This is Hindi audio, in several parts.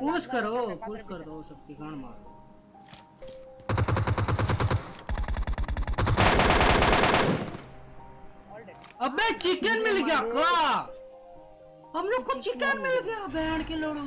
पुश करो पुश कर दो सबके गांड मारो अबे चिकन मिल गया का हम लोग को चिकन मिल गया बैंड के लोड़ू।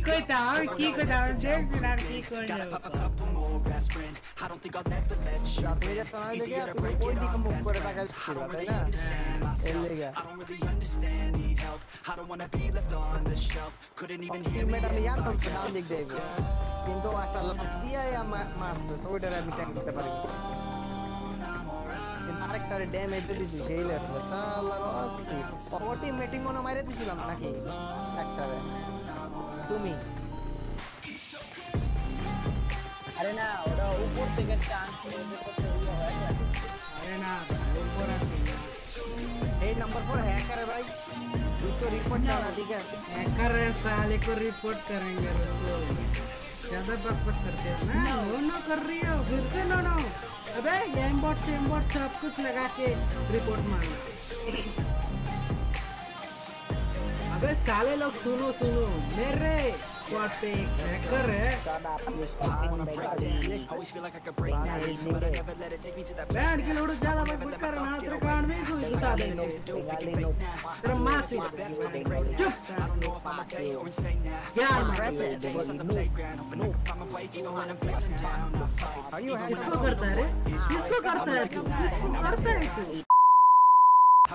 করতাম আমি কি করতাম আমি দেখছেন আর কি করে কিন্তু একটা দিয়ে মারছে তো ওইটার আমি ট্যাঙ্ক করতে পারি আরেকটারে ড্যামেজ দিছি সেই লাগল আল্লাহ ও টিম মেটিং মনে মাইরে দিছিলাম নাকি একটারে তুমি আরে না ওরা উপর থেকে চান্স নিয়ে করতে হলো হয় না আরে না ভাই, উপর আছে এই নাম্বার ফোর হ্যাকার है भाई उसको रिपोर्ट करना ठीक है हैकर है साले को रिपोर्ट करेंगे रुको ज्यादा बकबक करते हो ना नो नो कर रही हो फिर से नो नो अबे एमबॉट फेमबॉट सब कुछ लगा के रिपोर्ट मारना अबे साले लोग सुनो सुनो मेरे पे एक हैकर है बैंड के लोड़ो ज़्यादा बकबक कर रहा तेरे कान में कोई घुसा देंगे तेरा माँ से चुप यार मार किसको करता है रे किसको करता है तू किसको करता है तू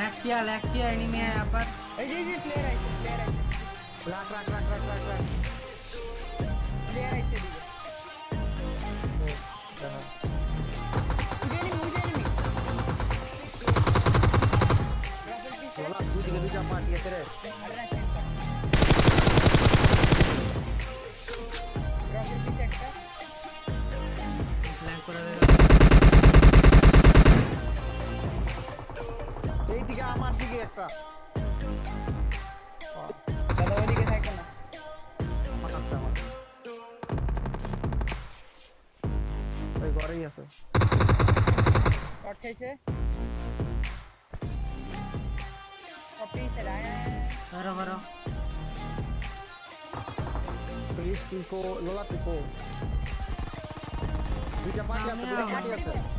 लैग किया लैग किया एनिमी है यहाँ पर। जी जी प्लेयर आई प्लेयर आई लाख लाख लाख लाख लाख लाख प्लेयर आई একটা দাদা ওইদিকে থাকে না মাথাটা আমার ওই ঘরেই আছে শট খাইছে কপি সেরা करो करो Please, Pico, Lola Pico. দুইটা পার্টি আছে দুইটা পার্টি আছে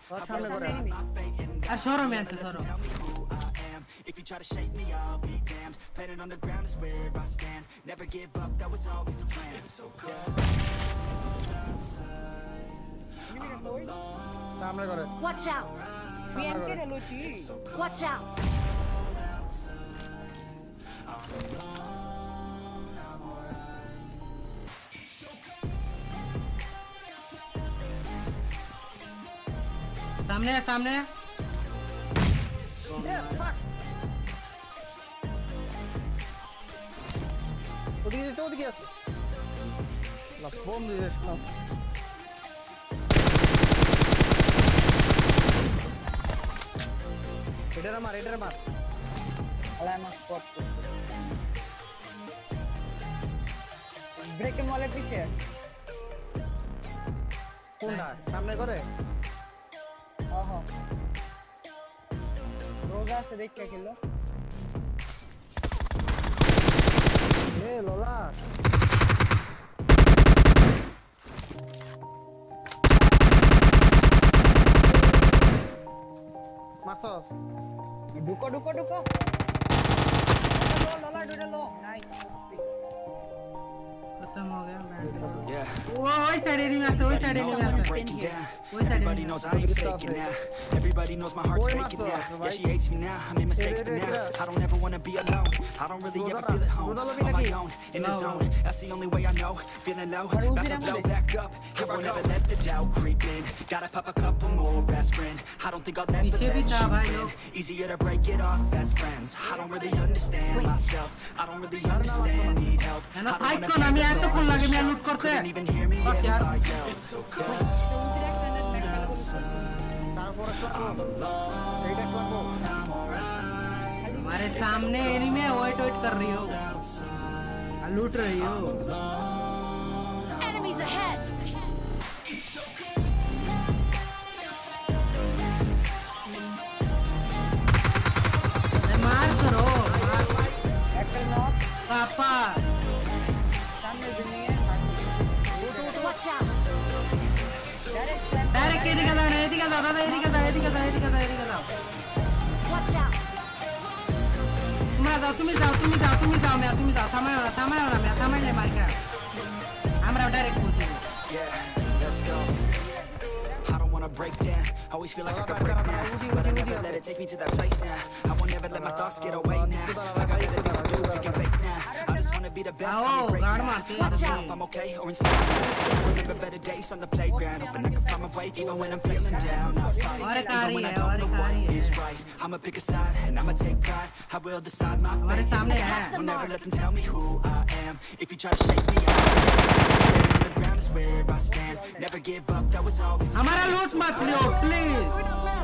If you try to shake me, I'll be damned. Planet on the ground is where I stand. Never give up, that was always the plan. It's so cold. Outside I'm alone Watch out. Watch out. सामने है सामने है 어디 계세요? 어디 계세요? 나 범죄 나. रेडर मार रेडर मार अलाय मार स्पॉट ब्रेक इन वॉलेट पीछे कौन है सामने करे रोजा से देख के खेलो ए लोला মারছস। ঢুকো ঢুকো ঢুকো। লোলা ডুডে লো nice. Yeah. Whoa, hoy seré limazo, hoy seré limazo. Everybody knows I ain't faking now. Everybody knows my heart's breaking now. Yeah, she hates me now. I made mistakes, but now I don't ever wanna be alone. I don't really ever feel at home. On my own, in the zone. That's the only way I know. Feeling low, about to blow back up. Here I will never let the doubt creep in. Gotta pop a couple more aspirin. I don't think I'll ever let you in. Easier to break it off best friends. I don't really understand myself. I don't really understand. Need help. I don't wanna be loot korte fuck It's so samne enemy wait wait kar rahi enemies ahead. 에디가다 에디가다 나다 에디가다 에디가다 에디가다 에디가다 मैं जाओ तुम ही जाओ तुम ही जाओ तुम ही जाओ मैं तुम ही जाओ समय हो रहा समय हो रहा मैं समय ले मार के हमारा डायरेक्ट पूछूँगा wanna break down. Always feel like I could break now. But I never let it take me to that place now. I won't ever let my thoughts get away now. I got better things to do, thinking fake now. I just wanna be the best, call me great now? I don't know if I'm okay or insane I remember better days on the playground. Hoping I can find my way even when I'm facing down I'll fight, even when I don't know what is right I'ma pick a side and I'ma take pride. I will decide my fate. Will never let them tell me who I am. If you try to shake me, I'll ground is where I stand. Never give up, that was always the हमारा plan. लूट मत लियो प्लीज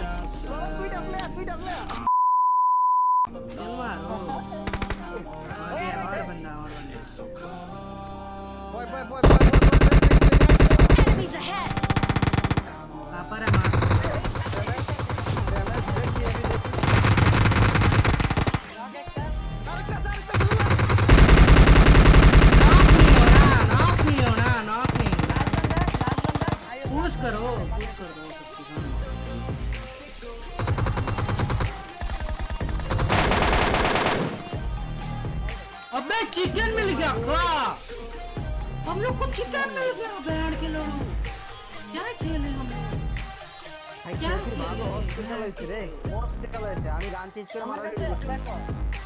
अबे चिकन मिल गया का हम लोग को चिकन मिल गया बैंड के लोग क्या खेले हम लोग क्या खेले ভালো হসপিটাল হয়েছে রে হসপিটাল হয়েছে আমি রান চেঞ্জ করে মারা